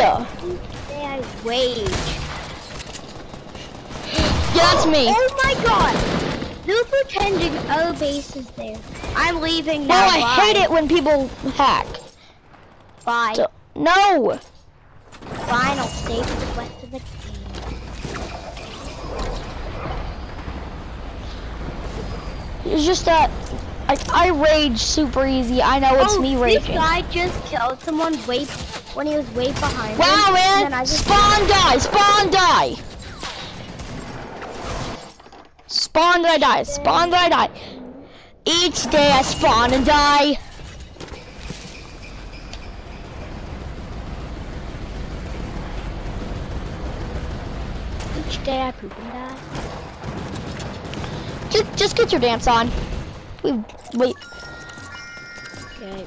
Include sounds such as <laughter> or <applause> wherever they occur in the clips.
Say I wage. <gasps> Yeah, that's me. Oh, oh my god! They're pretending our oh, base is there. I'm leaving now. Well, I Bye. hate it when people hack. Bye. So, no. Fine, I'll stay for the rest of the game. It's just that I, I rage super easy. I know it's oh, me this raging. guy just killed someone way when he was way behind Wow, him. and then man! I just Spawn die! Spawn die! Spawn that I die! Spawn that I die! Each day I spawn and die. each day I poop and die. Just, just get your dance on. We wait. Okay.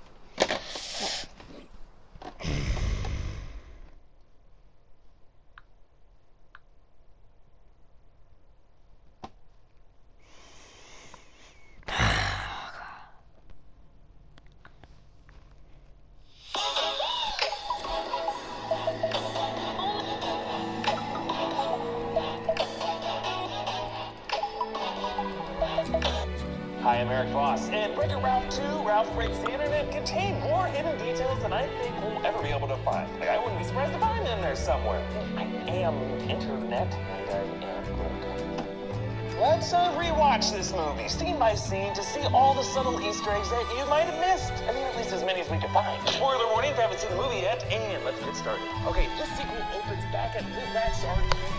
I'm Erik Voss, and Wreck-It Ralph 2, Ralph Breaks the Internet, contain more hidden details than I think we'll ever be able to find. Like, I wouldn't be surprised to find them there somewhere. I am internet, and I am broken. Let's uh, rewatch this movie, scene by scene, to see all the subtle Easter eggs that you might have missed. I mean, at least as many as we could find. Spoiler warning if you haven't seen the movie yet, and let's get started. Okay, this sequel opens back at Litvak's arcade,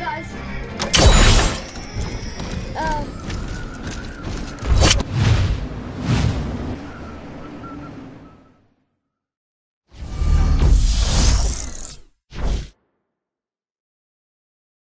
guys.